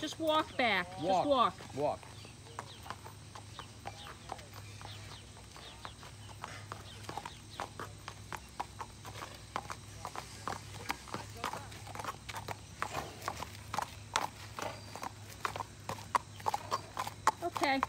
just walk back. Walk. Just walk. Walk. Okay.